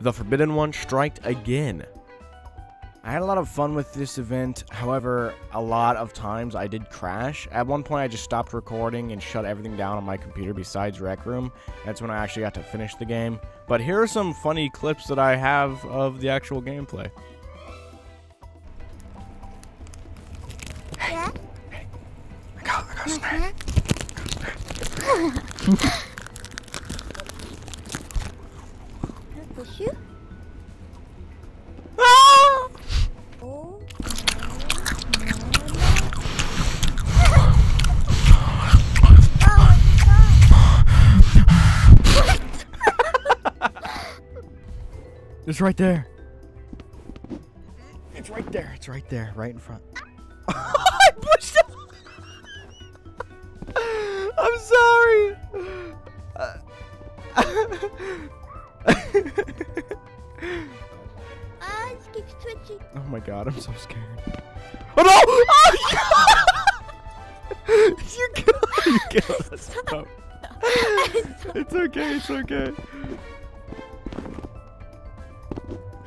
The Forbidden One striked again. I had a lot of fun with this event. However, a lot of times I did crash. At one point, I just stopped recording and shut everything down on my computer besides Rec Room. That's when I actually got to finish the game. But here are some funny clips that I have of the actual gameplay. Yeah? I got, I got a snack. Push you? Ah! Oh. It's right there. It's right there. It's right there. Right in front. I pushed it. I'm sorry. Ah, it keeps twitching. oh my god, I'm so scared. Oh no! Oh, you killed You killed us. Stop. It's okay. It's okay.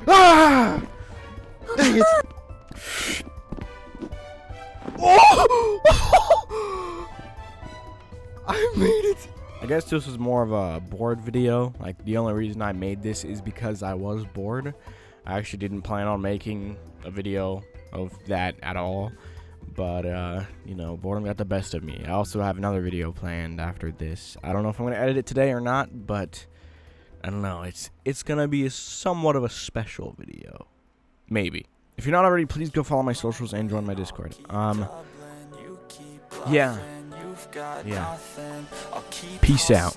Ah! Dang it. Oh! I made it. I guess this was more of a bored video. Like the only reason I made this is because I was bored. I actually didn't plan on making a video of that at all. But uh, you know, boredom got the best of me. I also have another video planned after this. I don't know if I'm gonna edit it today or not, but I don't know. It's it's gonna be a somewhat of a special video. Maybe. If you're not already, please go follow my socials and join my Discord. Um Yeah yeah. Peace out.